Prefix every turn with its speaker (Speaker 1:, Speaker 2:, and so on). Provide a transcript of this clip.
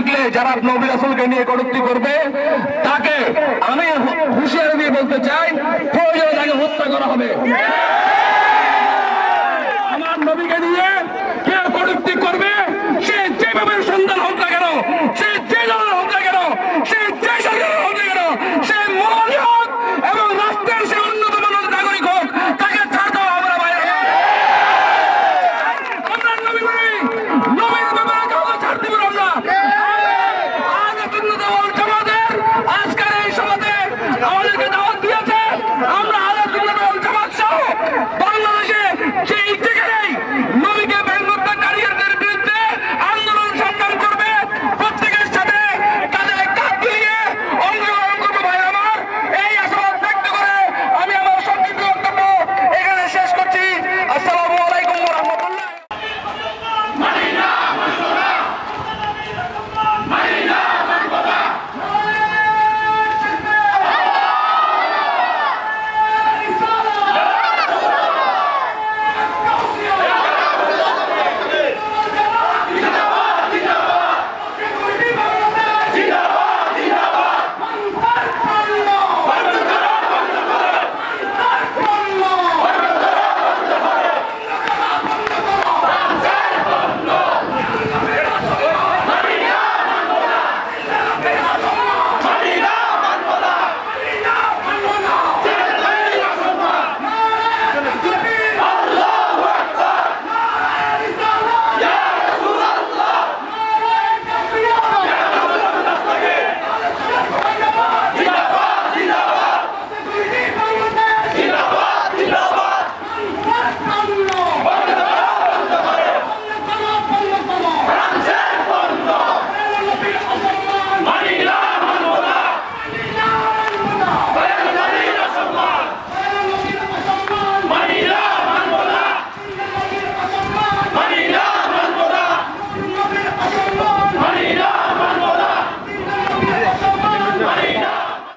Speaker 1: থাকলে যারা নবী রাসুলকে নিয়ে কটুক্তি করবে, তাকে আমি হুঁশিয়ারি দিয়ে বলতে চাই, প্রয়োজনে তাকে হত্যা করা হবে। আমার নবীকে নিয়ে কেউ কটুক্তি করবে, সে যেভাবে সন্ধান হোক না কেন, সে যে ধরনের হোক না কেন, সে যে সরকারের হোক না কেন, সে মহানি হোক এবং রাষ্ট্রের সে অন্যতম নাগরিক হোক, তাকে ছাড় দেওয়া আমরা বাইরে আমরা নবী নবী